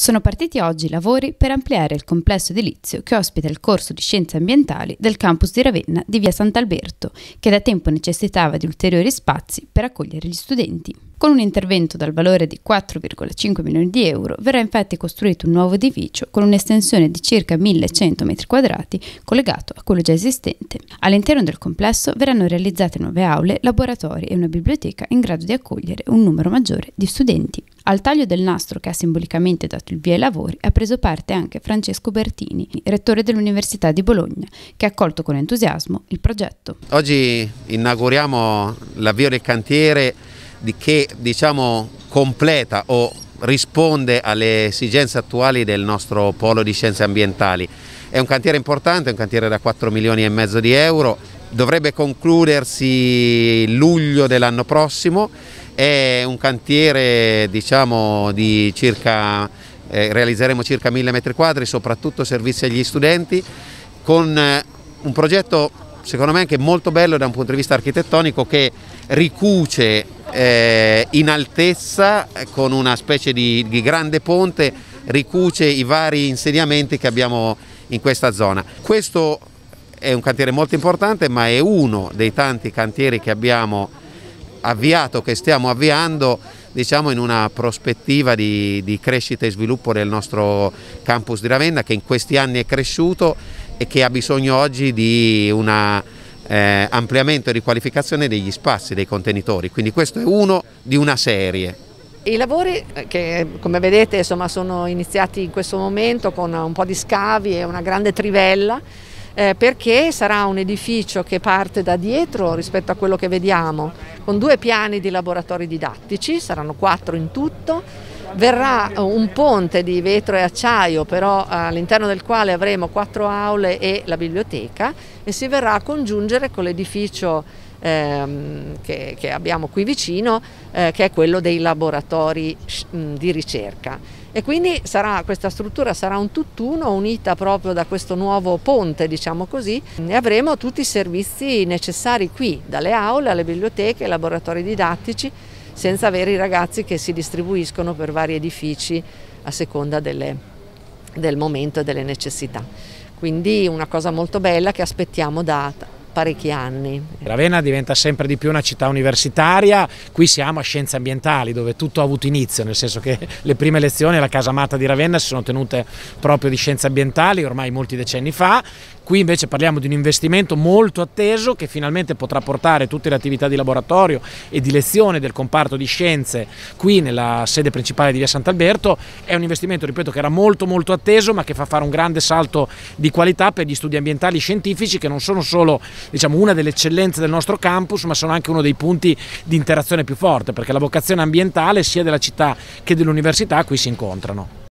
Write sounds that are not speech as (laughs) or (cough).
Sono partiti oggi i lavori per ampliare il complesso edilizio che ospita il corso di scienze ambientali del campus di Ravenna di via Sant'Alberto, che da tempo necessitava di ulteriori spazi per accogliere gli studenti. Con un intervento dal valore di 4,5 milioni di euro verrà infatti costruito un nuovo edificio con un'estensione di circa 1100 m2 collegato a quello già esistente. All'interno del complesso verranno realizzate nuove aule, laboratori e una biblioteca in grado di accogliere un numero maggiore di studenti. Al taglio del nastro che ha simbolicamente dato il via ai lavori ha preso parte anche Francesco Bertini, rettore dell'Università di Bologna, che ha accolto con entusiasmo il progetto. Oggi inauguriamo l'avvio del cantiere che diciamo, completa o risponde alle esigenze attuali del nostro polo di scienze ambientali. È un cantiere importante, è un cantiere da 4 milioni e mezzo di euro, dovrebbe concludersi luglio dell'anno prossimo, è un cantiere diciamo, di circa, eh, realizzeremo circa 1000 metri quadri, soprattutto servizi agli studenti, con eh, un progetto secondo me anche molto bello da un punto di vista architettonico che ricuce eh, in altezza con una specie di, di grande ponte, ricuce i vari insediamenti che abbiamo in questa zona. Questo è un cantiere molto importante ma è uno dei tanti cantieri che abbiamo avviato, che stiamo avviando diciamo, in una prospettiva di, di, crescita e sviluppo del nostro campus di Ravenna che in questi anni è cresciuto e che ha bisogno oggi di un eh, ampliamento e riqualificazione degli spazi, dei contenitori, quindi questo è uno di una serie. I lavori eh, che come vedete insomma, sono iniziati in questo momento con un po' di scavi e una grande trivella eh, perché sarà un edificio che parte da dietro rispetto a quello che vediamo, con due piani di laboratori didattici, saranno quattro in tutto, verrà un ponte di vetro e acciaio però all'interno del quale avremo quattro aule e la biblioteca e si verrà a congiungere con l'edificio ehm, che, che, abbiamo qui vicino eh, che è quello dei laboratori mh, di ricerca. E quindi sarà, questa struttura sarà un tutt'uno unita proprio da questo nuovo ponte diciamo così e avremo tutti i servizi necessari qui dalle aule alle biblioteche ai laboratori didattici senza avere i ragazzi che si distribuiscono per vari edifici a seconda delle, del momento e delle necessità. Quindi una cosa molto bella che aspettiamo da parecchi anni. Ravenna diventa sempre di più una città universitaria, qui siamo a Scienze Ambientali dove tutto ha avuto inizio, nel senso che (laughs) le prime lezioni alla Casa Amata di Ravenna si sono tenute proprio di Scienze Ambientali ormai molti decenni fa, qui invece parliamo di un investimento molto atteso che finalmente potrà portare tutte le attività di laboratorio e di lezione del comparto di scienze qui nella sede principale di Via Sant'Alberto, è un investimento ripeto che era molto molto atteso ma che fa fare un grande salto di qualità per gli studi ambientali scientifici che non sono solo diciamo, una delle eccellenze del nostro campus, ma sono anche uno dei punti di interazione più forte, perché la vocazione ambientale sia della città che dell'università qui si incontrano.